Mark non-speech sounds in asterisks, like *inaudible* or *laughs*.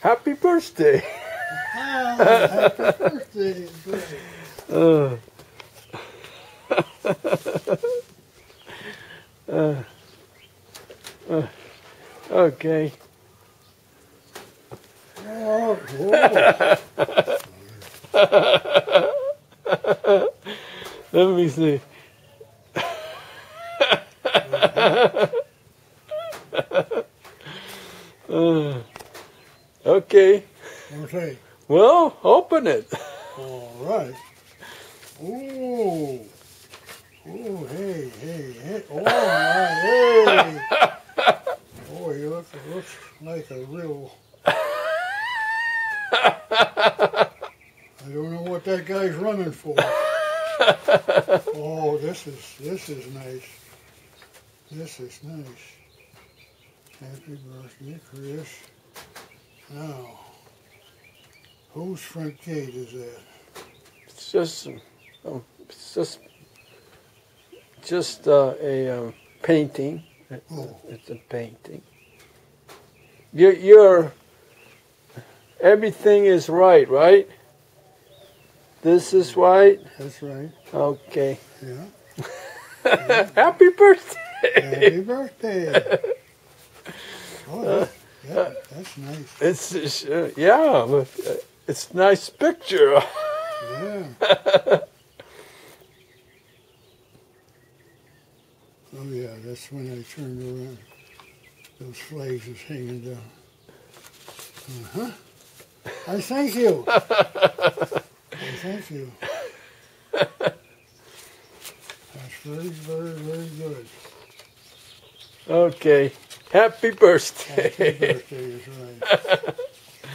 Happy birthday. Happy birthday. Uh, uh, okay. *laughs* Let me see. *laughs* Uh, okay. Okay. Well, open it. All right. Ooh. Ooh, hey, hey, hey. Oh, my, hey. Boy, you look, looks like a real... I don't know what that guy's running for. Oh, this is, this is nice. This is nice. Happy birthday, Chris. Now, whose front gate is that? It's just, um, it's just, just uh, a um, painting. Oh, It's a painting. You're, you're, everything is right, right? This is right? that's right. Okay. Yeah. *laughs* Happy birthday! Happy birthday. That's nice. It's, it's uh, yeah, uh, it's a nice picture. *laughs* Yeah. Oh, yeah, that's when I turned around. Those flags was hanging down. Uh-huh. I thank you. *laughs* I thank you. That's very, very, very good. Okay. Happy birthday. Happy birthday is right. *laughs*